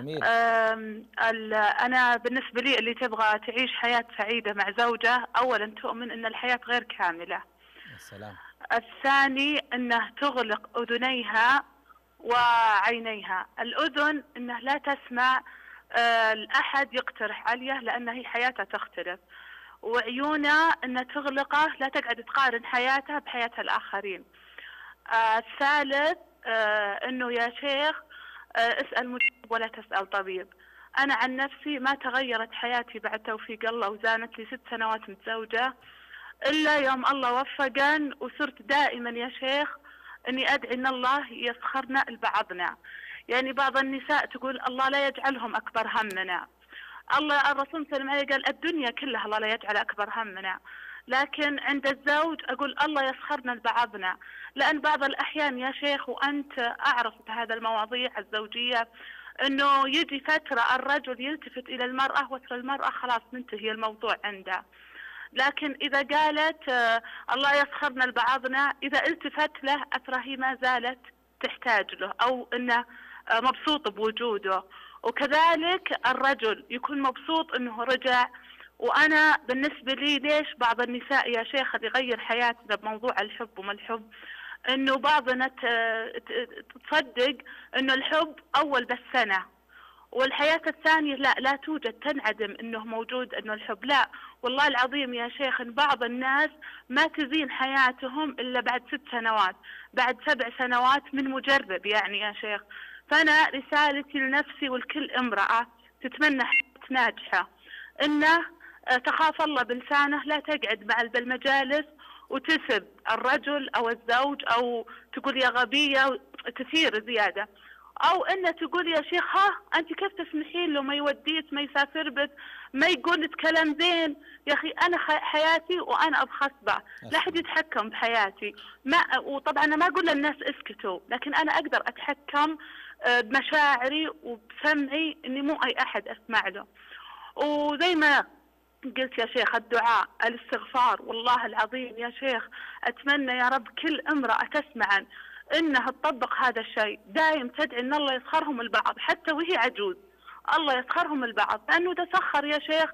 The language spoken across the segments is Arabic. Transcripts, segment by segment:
جميل. أنا بالنسبة لي اللي تبغى تعيش حياة سعيدة مع زوجة أولا تؤمن أن الحياة غير كاملة. يا سلام. الثاني أنه تغلق أذنيها وعينيها. الأذن أنه لا تسمع آه، الأحد يقترح عليه لأن هي حياتها تختلف. وعيونها أن تغلقه لا تقعد تقارن حياتها بحياة الآخرين. آه، الثالث آه، أنه يا شيخ اسأل مجيب ولا تسأل طبيب. أنا عن نفسي ما تغيرت حياتي بعد توفيق الله وزانت لي ست سنوات متزوجة إلا يوم الله وفقن وصرت دائما يا شيخ أني أدعي أن الله يسخرنا لبعضنا. يعني بعض النساء تقول الله لا يجعلهم أكبر همنا. الله الرسول صلى الله عليه وسلم قال الدنيا كلها الله لا يجعل أكبر همنا. لكن عند الزوج أقول الله يسخرنا لبعضنا لأن بعض الأحيان يا شيخ وأنت أعرف بهذا المواضيع الزوجية أنه يجي فترة الرجل يلتفت إلى المرأة وترى المرأة خلاص منتهي الموضوع عنده. لكن إذا قالت آه، الله يسخرنا لبعضنا إذا التفت له أترى هي ما زالت تحتاج له أو أنه آه، مبسوط بوجوده. وكذلك الرجل يكون مبسوط أنه رجع وأنا بالنسبة لي ليش بعض النساء يا شيخ يغير حياتنا بموضوع الحب وما الحب؟ إنه بعضنا تصدق إنه الحب أول بس سنة والحياة الثانية لا لا توجد تنعدم إنه موجود إنه الحب. لا والله العظيم يا شيخ إن بعض الناس ما تزين حياتهم إلا بعد ست سنوات بعد سبع سنوات من مجرب يعني يا شيخ. فأنا رسالتي لنفسي ولكل امرأة تتمنى حياة ناجحة إنه تخاف الله بلسانه لا تقعد مع بالمجالس وتسب الرجل أو الزوج أو تقول يا غبية تثير زيادة. أو انه تقول يا شيخ ها أنت كيف تسمحين له؟ ما يوديك ما يسافر بك ما يقول لك كلام زين. يا أخي أنا حياتي وأنا ابخس به لا أحد يتحكم بحياتي. ما وطبعا أنا ما أقول للناس اسكتوا لكن أنا أقدر أتحكم آه، بمشاعري وبسمعي إني مو أي أحد أسمع له. وزي ما قلت يا شيخ الدعاء الاستغفار والله العظيم يا شيخ أتمنى يا رب كل امرأة تسمع إنها تطبق هذا الشيء. دايم تدعي إن الله يسخرهم البعض حتى وهي عجوز. الله يسخرهم البعض. لأنه ده سخر يا شيخ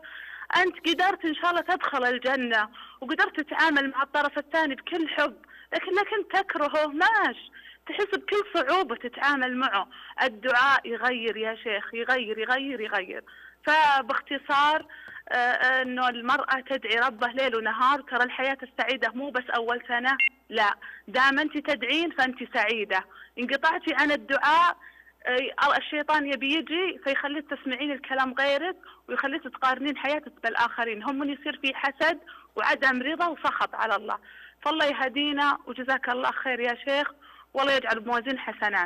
أنت قدرت إن شاء الله تدخل الجنة وقدرت تتعامل مع الطرف الثاني بكل حب لكن لكن تكرهه ماش. تحس بكل صعوبة تتعامل معه. الدعاء يغير يا شيخ يغير يغير يغير. فباختصار إنه المرأة تدعي ربه ليل ونهار ترى الحياة السعيدة مو بس أول سنة لا. دام أنت تدعين فأنت سعيدة. انقطعتي عن الدعاء آه، الشيطان يبي يجي فيخليك تسمعين الكلام غيرك ويخليك تقارنين حياتك بالآخرين. هم من يصير في حسد وعدم رضا وسخط على الله. فالله يهدينا وجزاك الله خير يا شيخ. والله يجعل بموازين حسنات.